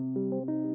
on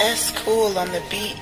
S Cool on the beat.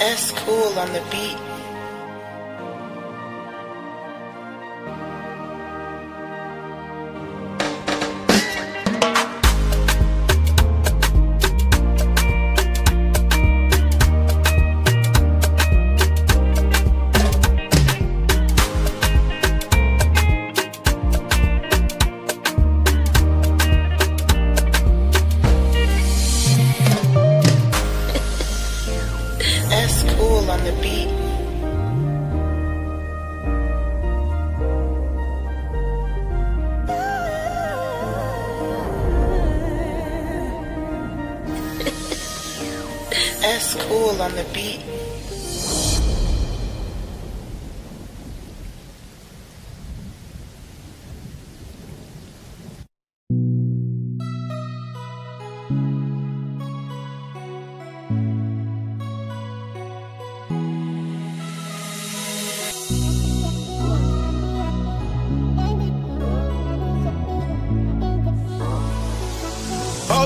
S Cool on the beat.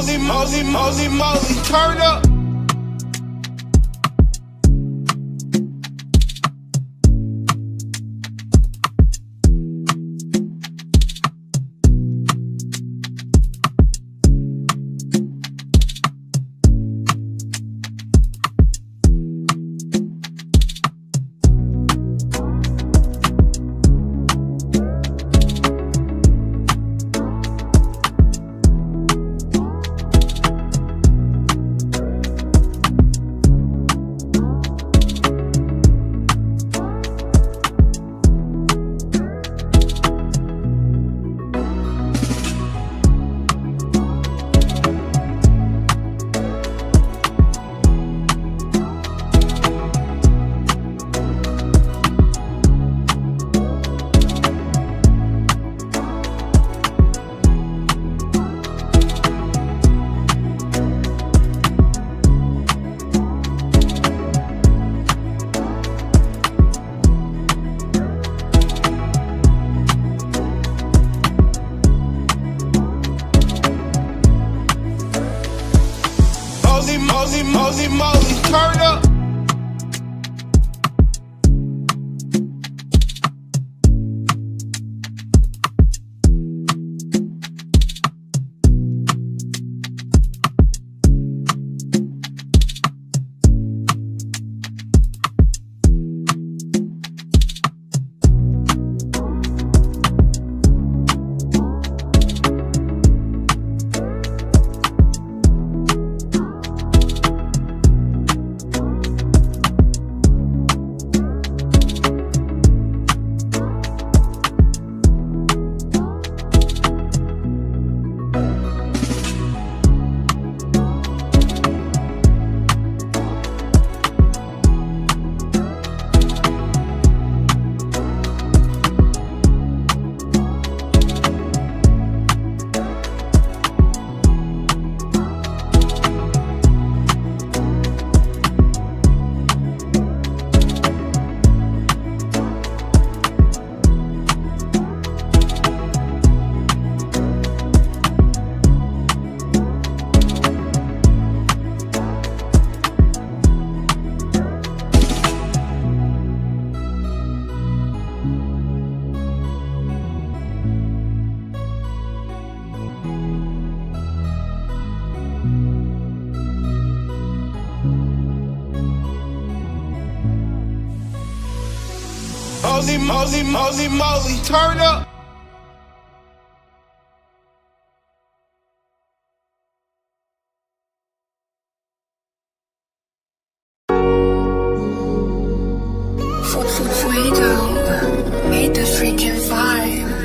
moly, moly, moly, moly, turn up. Moly, moly, moly. Turn up. Fuego made the freaking vibe.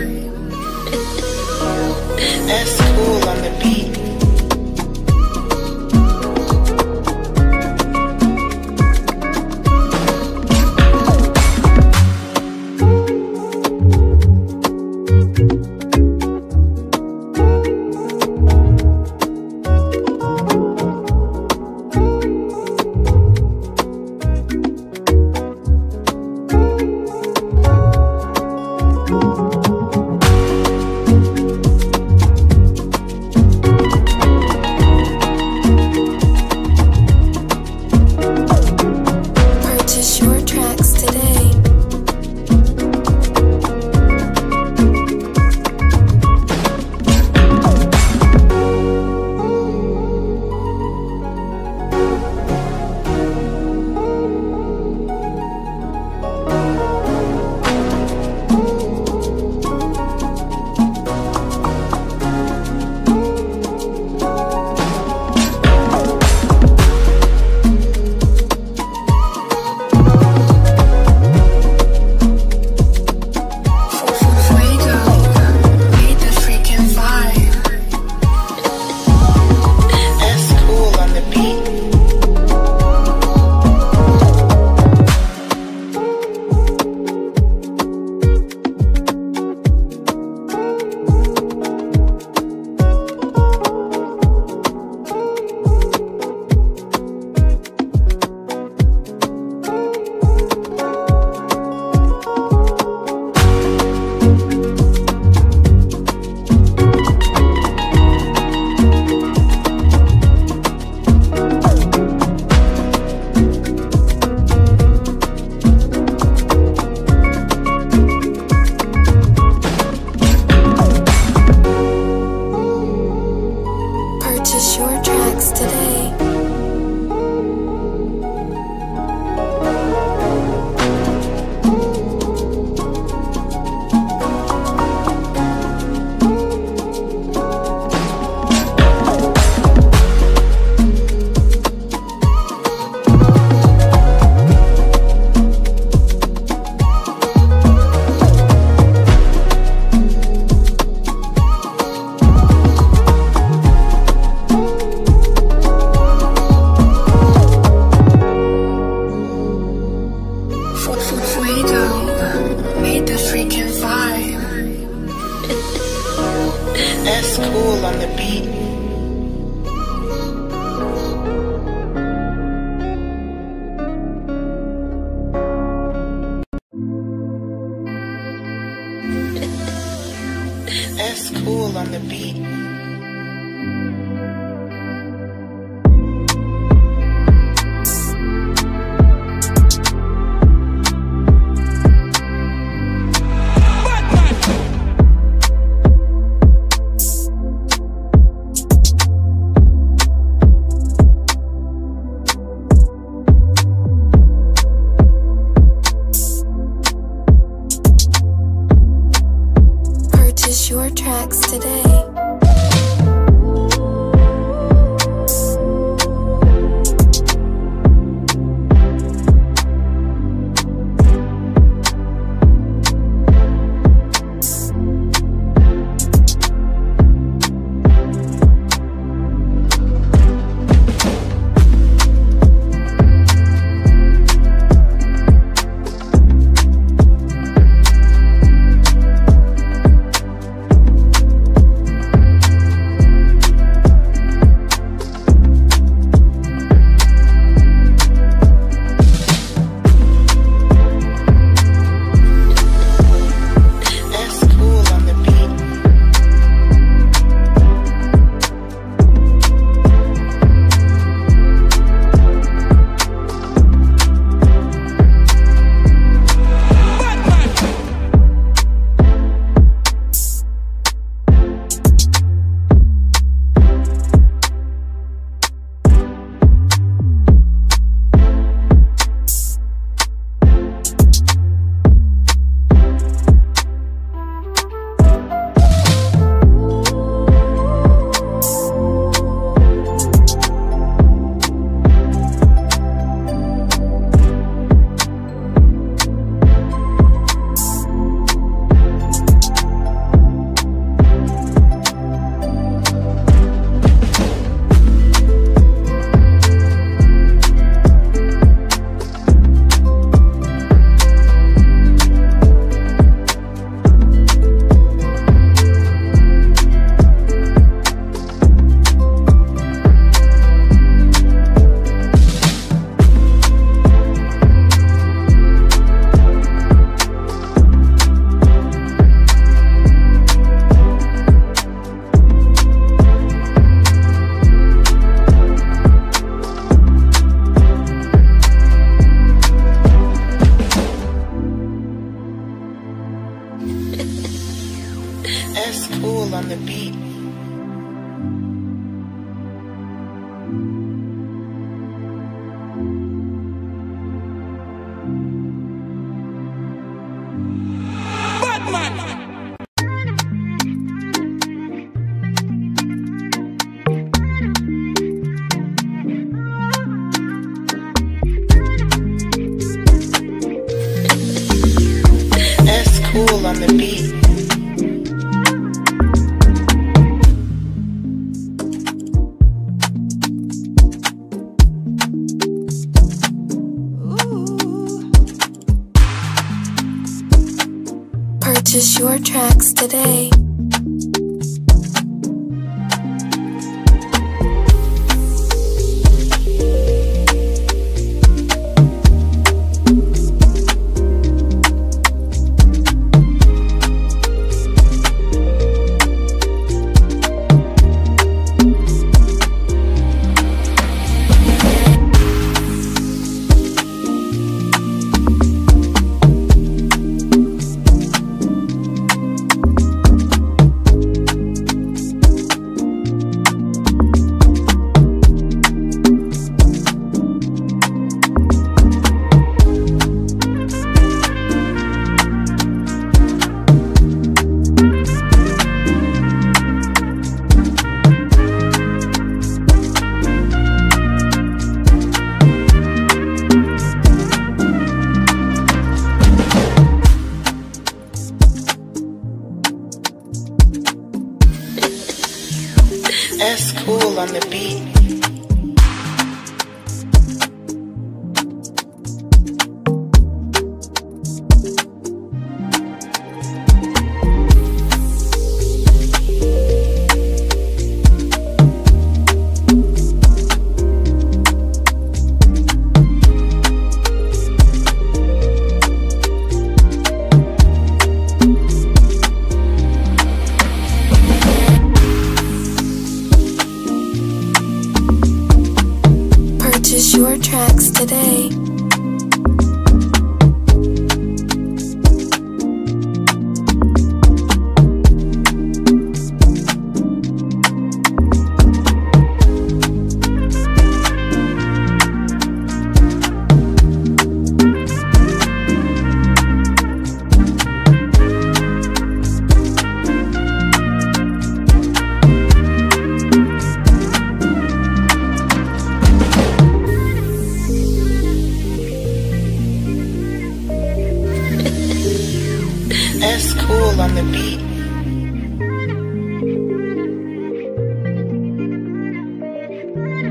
Good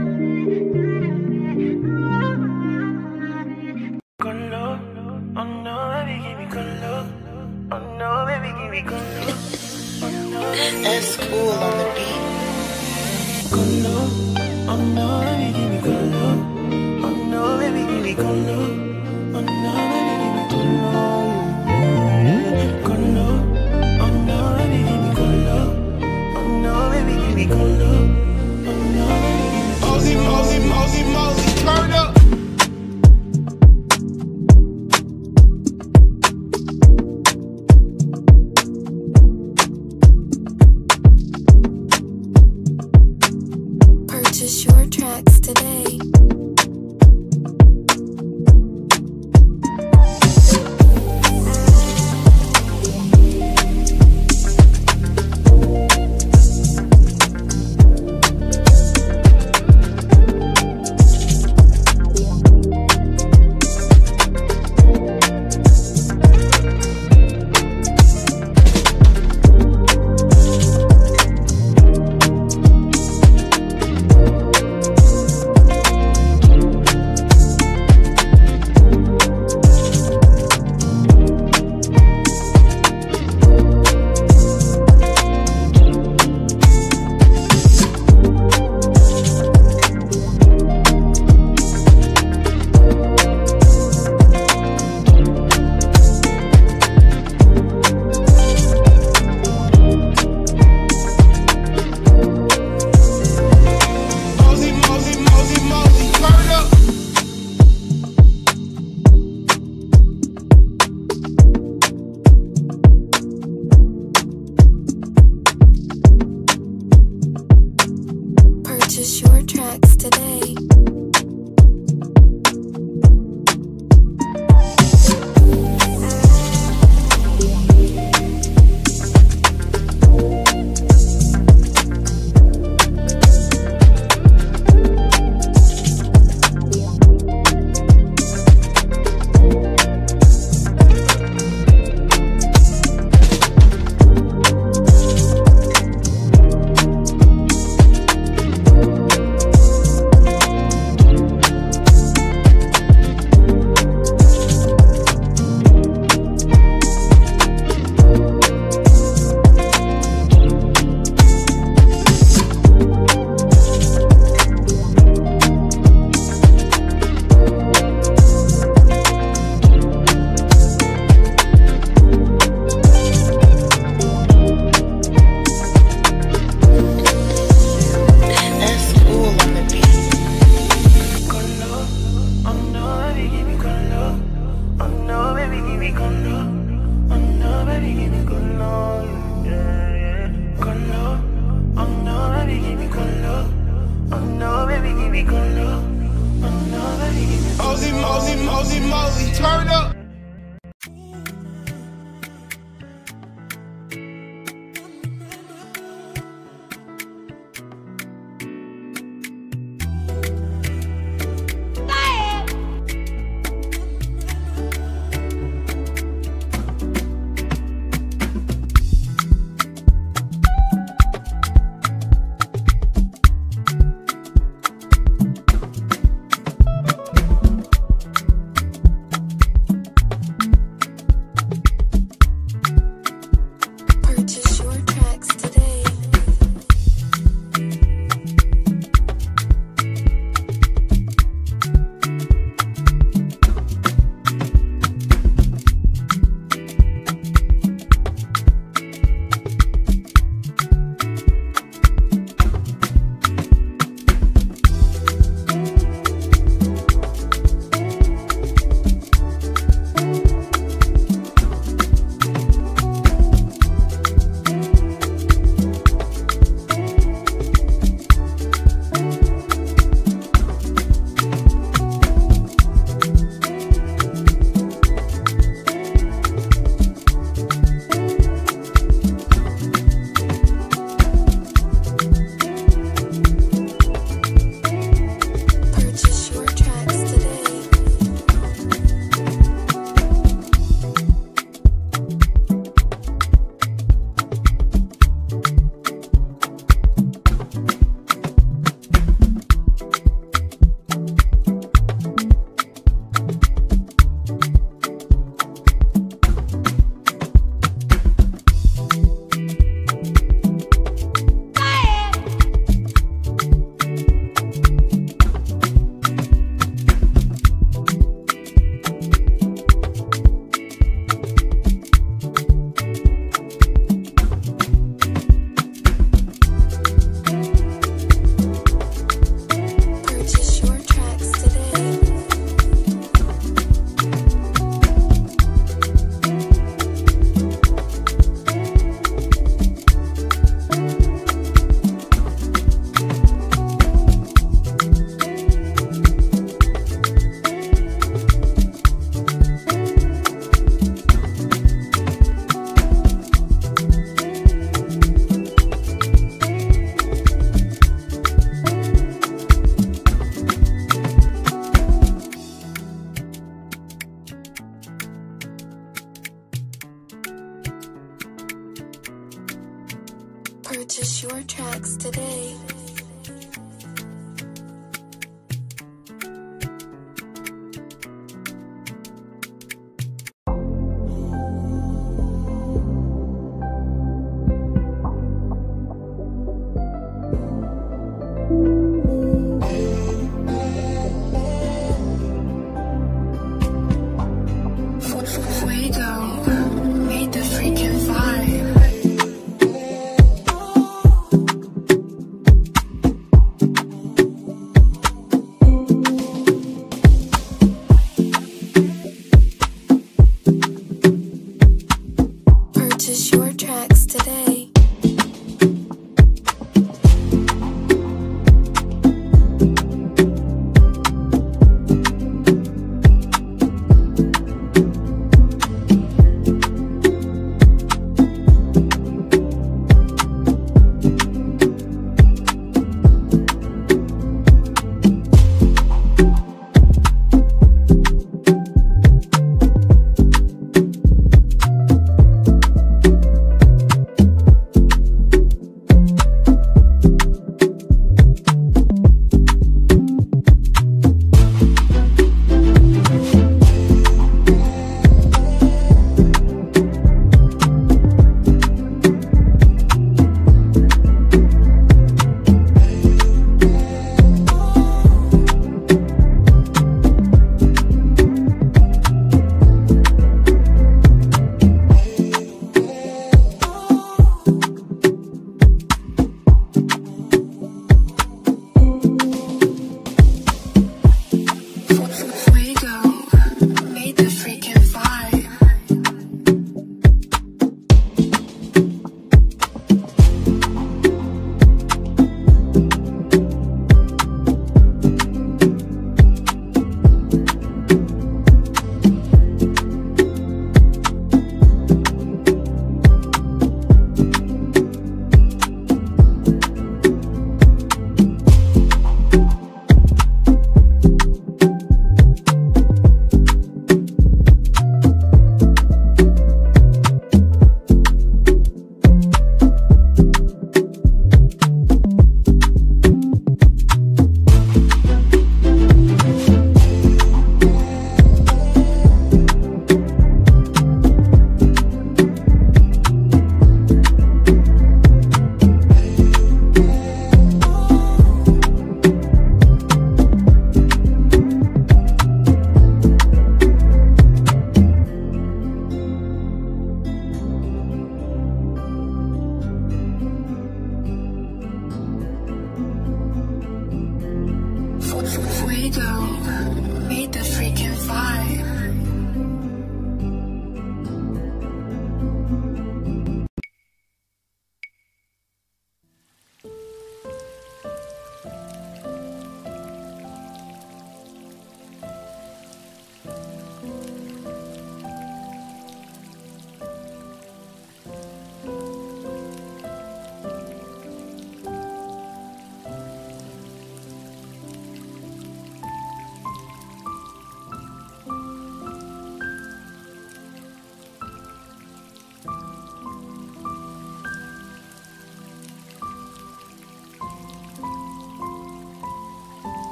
turn up.